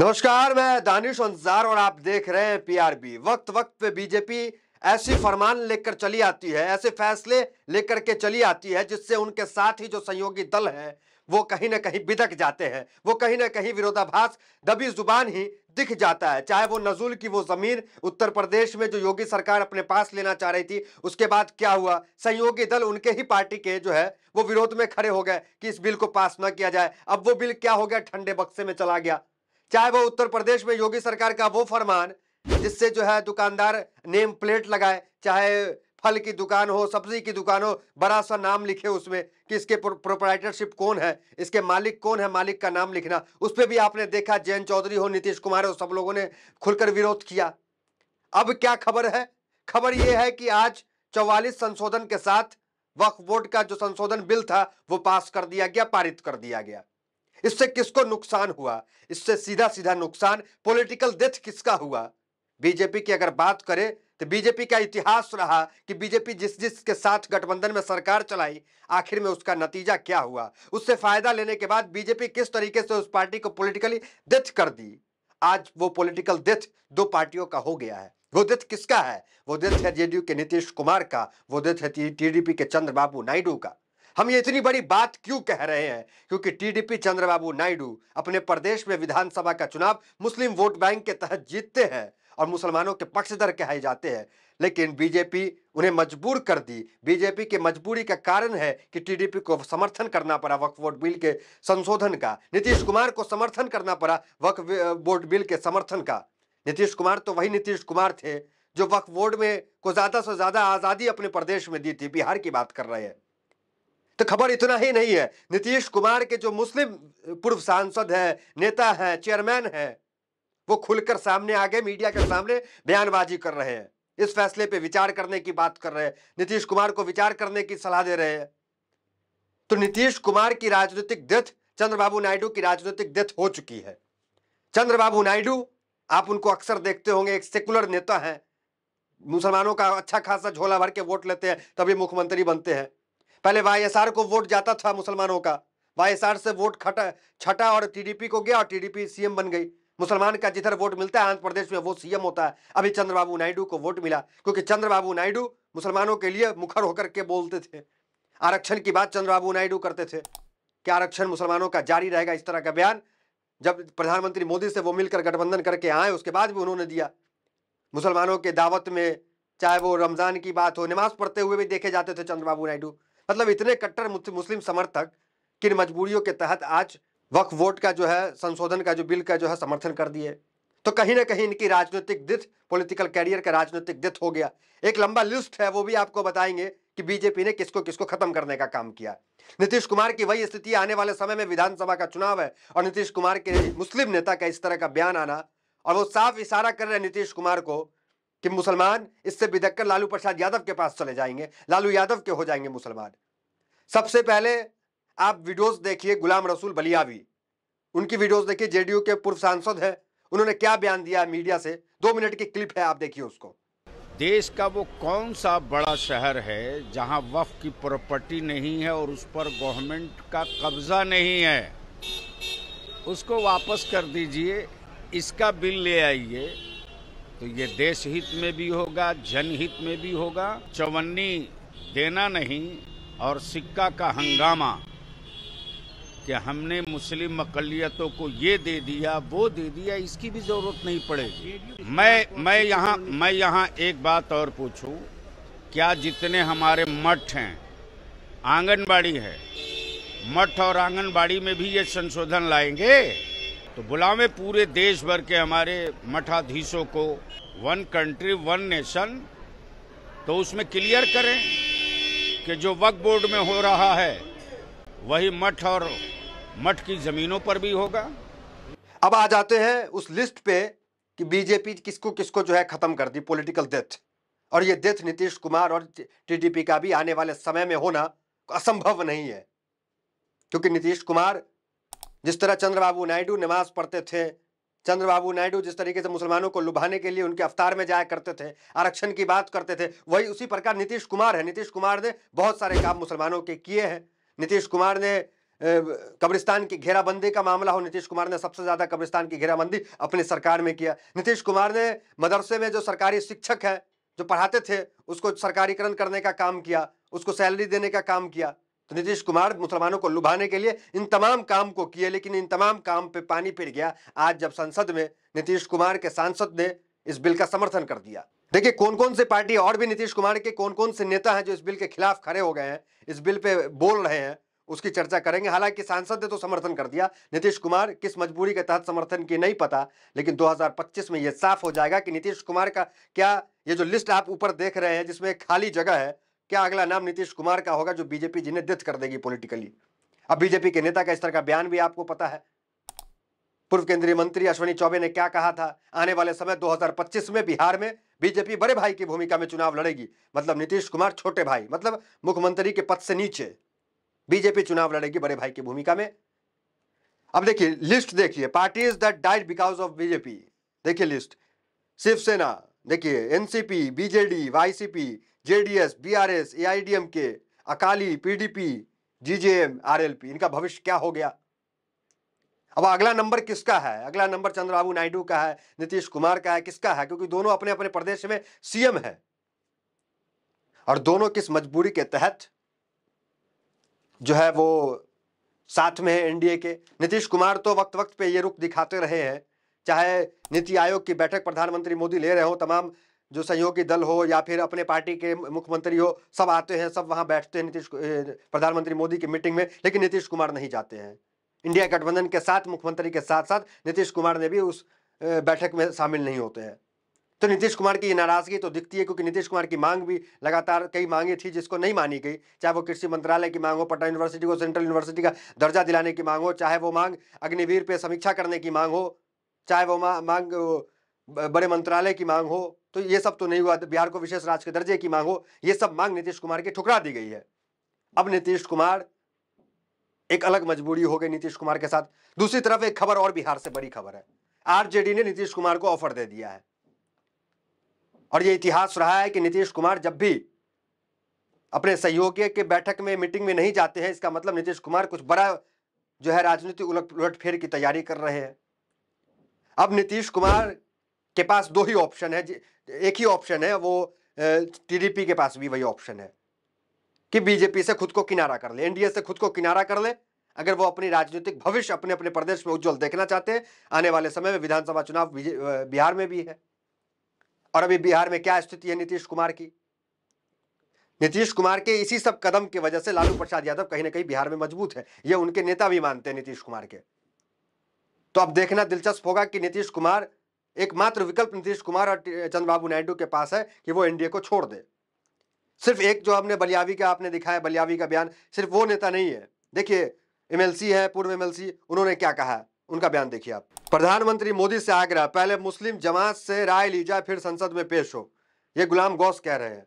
नमस्कार, मैं दानिश अंसार और आप देख रहे हैं पीआरबी वक्त वक्त पे बीजेपी ऐसी फरमान लेकर चली आती है, ऐसे फैसले लेकर के चली आती है, जिससे उनके साथ ही जो सहयोगी दल है, वो कहीं ना कहीं बिदक जाते हैं, वो कहीं ना कहीं विरोधाभास, दबी ज़ुबान ही दिख जाता है। चाहे वो नजूल की वो ज़मीन, उत्तर प्रदेश में जो योगी सरकार अपने पास लेना चाह रही थी, उसके बाद क्या हुआ? सहयोगी दल उनके ही पार्टी के जो है, वो विरोध में खड़े हो गए कि इस बिल को पास ना किया जाए। अब वो बिल क्या हो गया? ठंडे बक्से में चला गया। चाहे वो उत्तर प्रदेश में योगी सरकार का वो फरमान, जिससे जो है दुकानदार नेम प्लेट लगाए, चाहे फल की दुकान हो, सब्ज़ी की दुकान हो, बड़ा सा नाम लिखे उसमें कि इसके प्रोपराइटरशिप कौन है, इसके मालिक कौन है, मालिक का नाम लिखना, उस पर भी आपने देखा जयंत चौधरी हो, नीतीश कुमार हो, सब लोगों ने खुलकर विरोध किया। अब क्या खबर है? खबर यह है कि आज चौवालीस संशोधन के साथ वक्फ बोर्ड का जो संशोधन बिल था, वो पास कर दिया गया, पारित कर दिया गया। इससे किसको नुकसान हुआ? इससे सीधा सीधा नुकसान पॉलिटिकल डेथ किसका हुआ? बीजेपी की अगर बात करें तो बीजेपी का इतिहास रहा कि बीजेपी जिस जिस के साथ गठबंधन में सरकार चलाई, आखिर में उसका नतीजा क्या हुआ? उससे फ़ायदा लेने के बाद बीजेपी किस तरीके से उस पार्टी को पॉलिटिकली डेथ कर दी? आज वो पॉलिटिकल डेथ दो पार्टियों का हो गया है। वो डेथ किसका है? वो डेथ है जेडीयू के नीतीश कुमार का, वो डेथ है टीडीपी के चंद्रबाबू नायडू का। हम ये इतनी बड़ी बात क्यों कह रहे हैं? क्योंकि टीडीपी चंद्रबाबू नायडू अपने प्रदेश में विधानसभा का चुनाव मुस्लिम वोट बैंक के तहत जीतते हैं और मुसलमानों के पक्षधर कहे जाते हैं। लेकिन बीजेपी उन्हें मजबूर कर दी। बीजेपी की मजबूरी का कारण है कि टीडीपी को समर्थन करना पड़ा वक्फ बोर्ड बिल के संशोधन का। नीतीश कुमार को समर्थन करना पड़ा वक्फ बोर्ड बिल के समर्थन का। नीतीश कुमार तो वही नीतीश कुमार थे जो वक्फ बोर्ड में को ज़्यादा से ज़्यादा आज़ादी अपने प्रदेश में दी थी। बिहार की बात कर रहे हैं। तो खबर इतना ही नहीं है। नीतीश कुमार के जो मुस्लिम पूर्व सांसद है, नेता है, चेयरमैन है, वो खुलकर सामने आ गए, मीडिया के सामने बयानबाजी कर रहे हैं। इस फैसले पे विचार करने की बात कर रहे हैं। नीतीश कुमार को विचार करने की सलाह दे रहे हैं। तो नीतीश कुमार की राजनीतिक डेथ, चंद्रबाबू नायडू की राजनीतिक डेथ हो चुकी है। चंद्रबाबू नायडू, आप उनको अक्सर देखते होंगे, एक सेकुलर नेता है। मुसलमानों का अच्छा खासा झोला भर के वोट लेते हैं, तभी मुख्यमंत्री बनते हैं। पहले वाईएसआर को वोट जाता था मुसलमानों का। वाईएसआर से वोट खटा, छटा और टीडीपी को गया और टीडीपी सीएम बन गई। मुसलमान का जिधर वोट मिलता है आंध्र प्रदेश में वो सीएम होता है। अभी चंद्रबाबू नायडू को वोट मिला, क्योंकि चंद्रबाबू नायडू मुसलमानों के लिए मुखर होकर के बोलते थे। आरक्षण की बात चंद्रबाबू नायडू करते थे। कि आरक्षण मुसलमानों का जारी रहेगा इस तरह का बयान? जब प्रधानमंत्री मोदी से वो मिलकर गठबंधन करके आए, उसके बाद भी उन्होंने दिया। मुसलमानों के दावत में, चाहे वो रमज़ान की बात हो, नमाज़ पढ़ते हुए भी देखे जाते थे चंद्रबाबू नायडू। मतलब इतने कट्टर मुस्लिम समर्थक किन मजबूरियों के तहत आज वक्फ वोट का जो है, संशोधन का जो बिल का जो है, समर्थन कर दिए। तो कहीं ना कहीं इनकी राजनीतिक दिथ पॉलिटिकल कैरियर का राजनीतिक दिथ हो गया। एक लंबा लिस्ट है, वो भी आपको बताएँगे कि बीजेपी ने किसको किसको खत्म करने का काम किया। नीतीश कुमार की वही स्थिति आने वाले समय में विधानसभा का चुनाव है और नीतीश कुमार के मुस्लिम नेता का इस तरह का बयान आना और वो साफ़ इशारा कर रहे हैं नीतीश कुमार को कि मुसलमान इससे बिदक लालू प्रसाद यादव के पास चले जाएँगे। लालू यादव के हो जाएँगे मुसलमान। सबसे पहले आप वीडियोस देखिए गुलाम रसूल बलियावी। उनकी वीडियोस देखिए, जेडीयू के पूर्व सांसद है। उन्होंने क्या बयान दिया मीडिया से? दो मिनट की क्लिप है, आप देखिए उसको। देश का वो कौन सा बड़ा शहर है जहाँ वफ की प्रॉपर्टी नहीं है और उस पर गवर्नमेंट का कब्जा नहीं है? उसको वापस कर दीजिए, इसका बिल ले आइए। तो ये देश हित में भी होगा जनहित में भी होगा। चवन्नी देना नहीं और सिक्का का हंगामा कि हमने मुस्लिम अकलियतों को ये दे दिया, वो दे दिया, इसकी भी ज़रूरत नहीं पड़ेगी। मैं मैं यहाँ मैं यहाँ एक बात और पूछूँ, क्या जितने हमारे मठ हैं, आंगनबाड़ी है, मठ और आंगनबाड़ी में भी ये संशोधन लाएँगे? तो बुलावे पूरे देश भर के हमारे मठाधीशों को वन कंट्री वन नेशन तो उसमें क्लियर करें कि जो वक्फ बोर्ड में हो रहा है, वही मठ और मठ की जमीनों पर भी होगा। अब आ जाते हैं उस लिस्ट पे कि बीजेपी किसको किसको जो है खत्म कर दी पॉलिटिकल डेथ और ये डेथ नीतीश कुमार और टीडीपी का भी आने वाले समय में होना असंभव नहीं है। क्योंकि नीतीश कुमार जिस तरह चंद्रबाबू नायडू नमाज़ पढ़ते थे, चंद्रबाबू नायडू जिस तरीके से मुसलमानों को लुभाने के लिए उनके अवतार में जाया करते थे, आरक्षण की बात करते थे, वही उसी प्रकार नीतीश कुमार है। नीतीश कुमार ने बहुत सारे काम मुसलमानों के किए हैं। नीतीश कुमार ने कब्रिस्तान की घेराबंदी का मामला हो, नीतीश कुमार ने सबसे ज़्यादा कब्रिस्तान की घेराबंदी अपनी सरकार में किया। नीतीश कुमार ने मदरसे में जो सरकारी शिक्षक है, जो पढ़ाते थे, उसको सरकारीकरण करने का काम किया, उसको सैलरी देने का काम किया। तो नीतीश कुमार मुसलमानों को लुभाने के लिए इन तमाम काम को किए, लेकिन इन तमाम काम पे पानी फिर गया। आज जब संसद में नीतीश कुमार के सांसद ने इस बिल का समर्थन कर दिया। देखिए कौन कौन से पार्टी और भी नीतीश कुमार के कौन कौन से नेता हैं जो इस बिल के खिलाफ खड़े हो गए हैं, इस बिल पे बोल रहे हैं, उसकी चर्चा करेंगे। हालाँकि सांसद ने तो समर्थन कर दिया। नीतीश कुमार किस मजबूरी के तहत समर्थन की नहीं पता, लेकिन 2025 में यह साफ़ हो जाएगा कि नीतीश कुमार का क्या ये जो लिस्ट आप ऊपर देख रहे हैं, जिसमें खाली जगह है क्या अगला नाम नीतीश कुमार का होगा जो बीजेपी जिन्हें दित कर देगी पॉलिटिकली अब बीजेपी के नेता का इस तरह का बयान भी आपको पता है। पूर्व केंद्रीय मंत्री अश्वनी चौबे ने क्या कहा था? आने वाले समय 2025 में बिहार में बीजेपी बड़े भाई की भूमिका में चुनाव लड़ेगी। मतलब नीतीश कुमार छोटे भाई मतलब मुख्यमंत्री के पद से नीचे। बीजेपी चुनाव लड़ेगी बड़े भाई की भूमिका में। अब देखिए लिस्ट देखिए parties that died because of BJP. देखिए लिस्ट शिवसेना, देखिए NCP BJD YCP JDS BRS AIADMK Akali PDP GJM RLP इनका भविष्य क्या हो गया? अब अगला नंबर किसका है? अगला नंबर चंद्रबाबू नायडू का है, नीतीश कुमार का है, किसका है? क्योंकि दोनों अपने अपने प्रदेश में सीएम है। और दोनों किस मजबूरी के तहत जो है वो साथ में है एनडीए के? नीतीश कुमार तो वक्त वक्त पे ये रुख दिखाते रहे हैं। चाहे नीति आयोग की बैठक प्रधानमंत्री मोदी ले रहे हो, तमाम जो सहयोगी दल हो या फिर अपने पार्टी के मुख्यमंत्री हो, सब आते हैं, सब वहाँ बैठते हैं नीतीश प्रधानमंत्री मोदी की मीटिंग में, लेकिन नीतीश कुमार नहीं जाते हैं। इंडिया गठबंधन के साथ, मुख्यमंत्री के साथ साथ नीतीश कुमार ने भी उस बैठक में शामिल नहीं होते हैं। तो नीतीश कुमार की नाराज़गी तो दिखती है, क्योंकि नीतीश कुमार की मांग भी लगातार कई मांगे थी जिसको नहीं मानी गई। चाहे वो कृषि मंत्रालय की मांग हो, पटना यूनिवर्सिटी को, सेंट्रल यूनिवर्सिटी का दर्जा दिलाने की मांग हो, चाहे वो मांग अग्निवीर पे समीक्षा करने की मांग हो, चाहे वो मांग बड़े मंत्रालय की मांग हो तो ये सब तो नहीं हुआ। बिहार को विशेष राज्य के दर्जे की मांग हो, ये सब मांग नीतीश कुमार की ठुकरा दी गई है। अब नीतीश कुमार एक अलग मजबूरी हो गई नीतीश कुमार के साथ। दूसरी तरफ़ एक खबर और बिहार से बड़ी खबर है। आरजेडी ने नीतीश कुमार को ऑफ़र दे दिया है। और यह इतिहास रहा है कि नीतीश कुमार जब भी अपने सहयोगी के बैठक में, मीटिंग में नहीं जाते हैं, इसका मतलब नीतीश कुमार कुछ बड़ा जो है राजनीतिक उलट फेर की तैयारी कर रहे हैं। अब नीतीश कुमार के पास दो ही ऑप्शन है एक ही ऑप्शन है, वो टीडीपी के पास भी वही ऑप्शन है कि बीजेपी से खुद को किनारा कर ले एनडीए से खुद को किनारा कर ले। अगर वो अपनी राजनीतिक भविष्य अपने अपने प्रदेश में उज्जवल देखना चाहते हैं, आने वाले समय में विधानसभा चुनाव बिहार में भी है। और अभी बिहार में क्या स्थिति है नीतीश कुमार की? नीतीश कुमार के इसी सब कदम की वजह से लालू प्रसाद यादव कहीं ना कहीं बिहार में मज़बूत है, ये उनके नेता भी मानते हैं नीतीश कुमार के। तो अब देखना दिलचस्प होगा कि नीतीश कुमार एकमात्र विकल्प नीतीश कुमार और चंद्रबाबू नायडू के पास है कि वो एनडीए को छोड़ दे। सिर्फ़ एक जो हमने बलियावी का आपने दिखाया, बलियावी का बयान, सिर्फ़ वो नेता नहीं है। देखिए एमएलसी है, पूर्व एमएलसी उन्होंने क्या कहा? उनका बयान देखिए आप। प्रधानमंत्री मोदी से आग्रह, पहले मुस्लिम जमात से राय ली जाए फिर संसद में पेश हो। ये गुलाम गौस कह रहे हैं।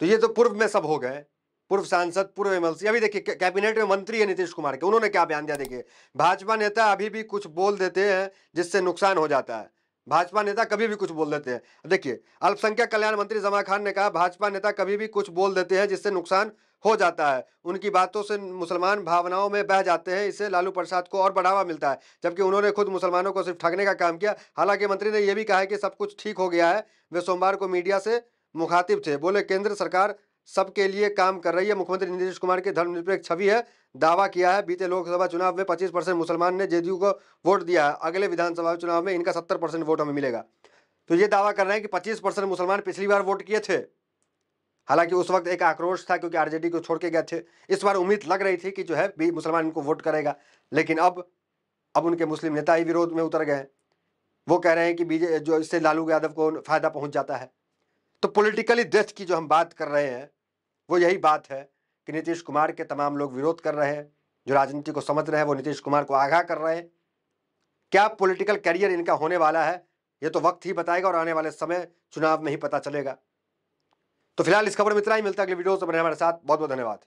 तो ये तो पूर्व में सब हो गए। पूर्व सांसद, पूर्व एमएलसी, अभी देखिए कैबिनेट में मंत्री है नीतीश कुमार के, उन्होंने क्या बयान दिया देखिए, भाजपा नेता अभी भी कुछ बोल देते हैं जिससे नुकसान हो जाता है। भाजपा नेता कभी भी कुछ बोल देते हैं। देखिए, अल्पसंख्यक कल्याण मंत्री जमा खान ने कहा, भाजपा नेता कभी भी कुछ बोल देते हैं जिससे नुकसान हो जाता है। उनकी बातों से मुसलमान भावनाओं में बह जाते हैं, इससे लालू प्रसाद को और बढ़ावा मिलता है, जबकि उन्होंने खुद मुसलमानों को सिर्फ़ ठगने का काम किया। हालाँकि मंत्री ने यह भी कहा है कि सब कुछ ठीक हो गया है, वे सोमवार को मीडिया से मुखातिब थे, बोले, केंद्र सरकार सबके लिए काम कर रही है। मुख्यमंत्री नीतीश कुमार की धर्मनिरपेक्ष छवि है। दावा किया है, बीते लोकसभा चुनाव में 25 परसेंट मुसलमान ने जेडीयू को वोट दिया है। अगले विधानसभा चुनाव में इनका 70 परसेंट वोट हमें मिलेगा। तो ये दावा कर रहे हैं कि 25 परसेंट मुसलमान पिछली बार वोट किए थे। हालाँकि उस वक्त एक आक्रोश था क्योंकि आरजेडी को छोड़ के गए थे। इस बार उम्मीद लग रही थी कि जो है भी मुसलमान इनको वोट करेगा। लेकिन अब अब उनके मुस्लिम नेता ही विरोध में उतर गए वो कह रहे हैं कि बीजे, जो इससे लालू यादव को फ़ायदा पहुँच जाता है। तो पॉलिटिकली डेथ की जो हम बात कर रहे हैं, वो यही बात है कि नीतीश कुमार के तमाम लोग विरोध कर रहे हैं, जो राजनीति को समझ रहे हैं, वो नीतीश कुमार को आगाह कर रहे हैं। क्या पॉलिटिकल करियर इनका होने वाला है, ये तो वक्त ही बताएगा और आने वाले समय चुनाव में ही पता चलेगा। तो फ़िलहाल इस खबर में इतना ही, मिलता है अगले वीडियो से बने हमारे साथ। बहुत बहुत धन्यवाद।